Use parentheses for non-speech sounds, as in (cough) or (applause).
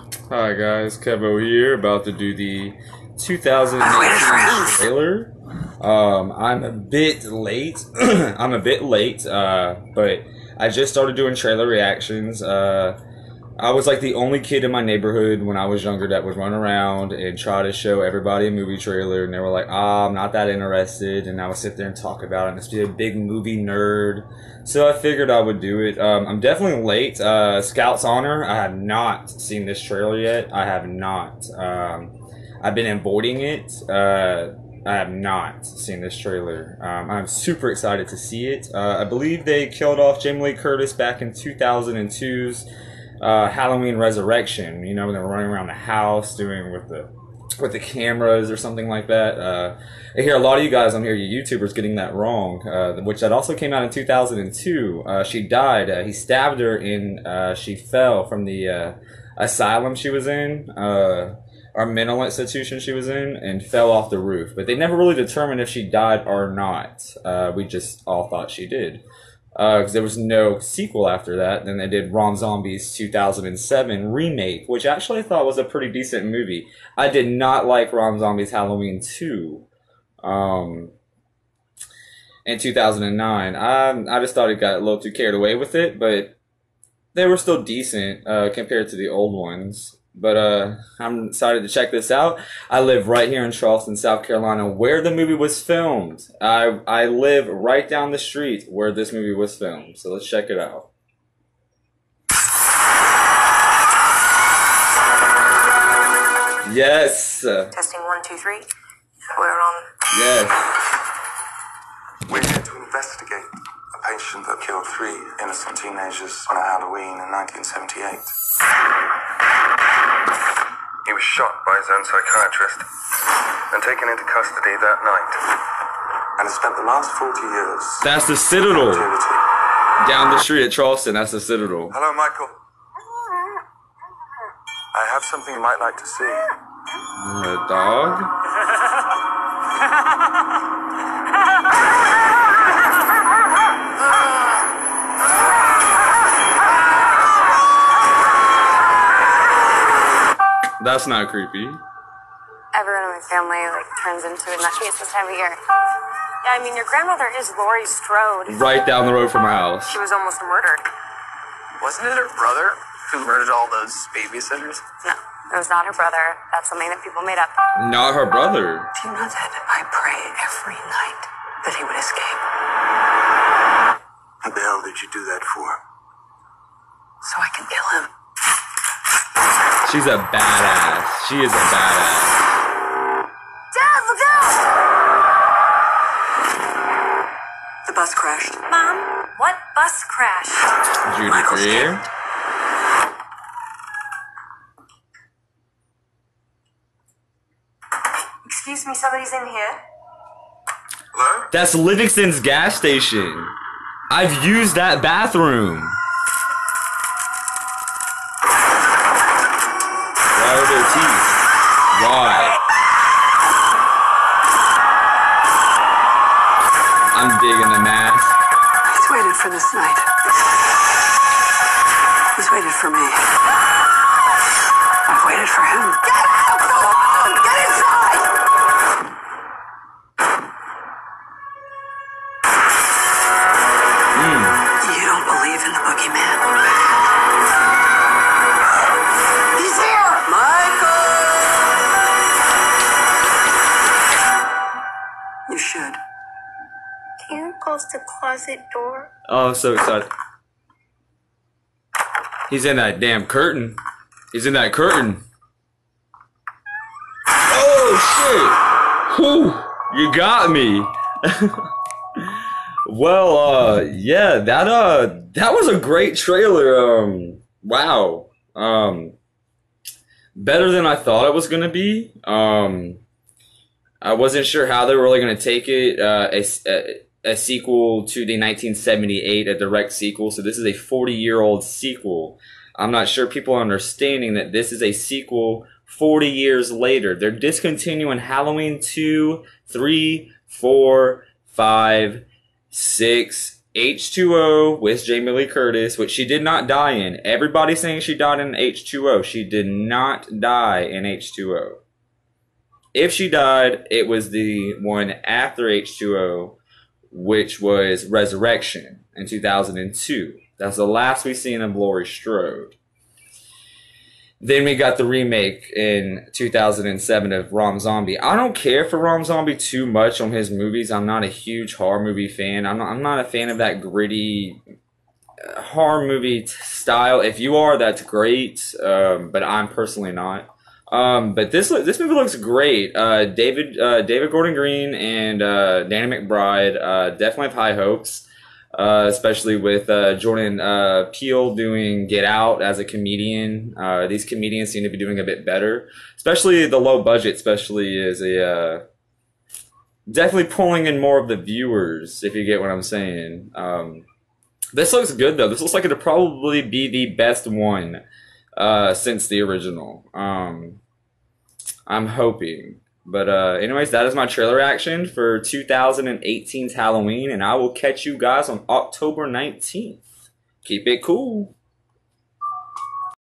Hi guys, Kevo here, about to do the 2018 trailer. Um, I'm a bit late. (clears throat) I'm a bit late, uh, but I just started doing trailer reactions. Uh, I was like the only kid in my neighborhood when I was younger that would run around and try to show everybody a movie trailer, and they were like, "Ah, I'm not that interested," and I would sit there and talk about it and just be a big movie nerd. So I figured I would do it. Um, I'm definitely late. Uh, Scout's Honor. I have not seen this trailer yet. I have not. Um, I've been avoiding it. Uh, I have not seen this trailer. Um, I'm super excited to see it. Uh, I believe they killed off Jamie Lee Curtis back in 2002's uh, Halloween Resurrection. You know, when they were running around the house doing with the with the cameras or something like that. Uh, I hear a lot of you guys on here, you YouTubers, getting that wrong. Uh, which that also came out in 2002. Uh, she died. Uh, he stabbed her and uh, she fell from the uh, asylum she was in. our mental institution she was in and fell off the roof, but they never really determined if she died or not. we just all thought she did because uh, there was no sequel after that. Then they did Rob Zombie's 2007 remake, which actually I thought was a pretty decent movie. I did not like Rob Zombie's Halloween 2. Um, in 2009, I, I just thought it got a little too carried away with it, but they were still decent uh, compared to the old ones. But uh, I'm excited to check this out. I live right here in Charleston, South Carolina, where the movie was filmed. I I live right down the street where this movie was filmed. So let's check it out. Yes. Testing one, two, three. We're on. Yes. We're here to investigate a patient that killed three innocent teenagers on a Halloween in 1978. He was shot by his own psychiatrist and taken into custody that night. And has spent the last 40 years. That's the Citadel. Down the street at Charleston, that's the Citadel. Hello, Michael. I have something you might like to see. A dog? That's not creepy. Everyone in my family like turns into a nutcase this time of year. Yeah, I mean your grandmother is Laurie Strode. Right down the road from my house. She was almost murdered. Wasn't it her brother who murdered all those babysitters? No, it was not her brother. That's something that people made up. Not her brother. Do you know that I pray every night that he would escape? What the hell did you do that for? So I can kill him. She's a badass. She is a badass. Dad, look out! The bus crashed. Mom, what bus crashed? Judy Michael's Greer. Excuse me, somebody's in here. Hello? That's Livingston's gas station. I've used that bathroom. I'm digging the mask. He's waited for this night. You should. Can you close the closet door? Oh, so excited. He's in that damn curtain. He's in that curtain. Oh shit! Whew, you got me. (laughs) well, uh, yeah, that uh, that was a great trailer. Um, wow. Um, better than I thought it was gonna be. Um, I wasn't sure how they were really gonna take it. Uh, a, a a sequel to the 1978, a direct sequel. So this is a 40 year old sequel. I'm not sure people are understanding that this is a sequel 40 years later. They're discontinuing Halloween 2, 3, 4, 5, 6, H2O with Jamie Lee Curtis, which she did not die in. Everybody saying she died in H2O. She did not die in H2O. If she died, it was the one after H2O, which was Resurrection in 2002. That's the last we've seen of Laurie Strode. Then we got the remake in 2007 of Rob Zombie. I don't care for Rob Zombie too much on his movies. I'm not a huge horror movie fan. I'm not, I'm not a fan of that gritty uh, horror movie style. If you are, that's great. Um, but I'm personally not. Um, but this this movie looks great. Uh, David uh, David Gordon Green and uh, Danny McBride uh, definitely have high hopes uh, especially with uh, Jordan Peele doing Get Out as a comedian. These comedians seem to be doing a bit better, especially the low budget. Especially is a definitely pulling in more of the viewers. If you get what I'm saying. Um, this looks good though. This looks like it'll probably be the best one uh, since the original. Um, I'm hoping. But uh, anyways, that is my trailer reaction for 2018's Halloween, and I will catch you guys on October 19th. Keep it cool.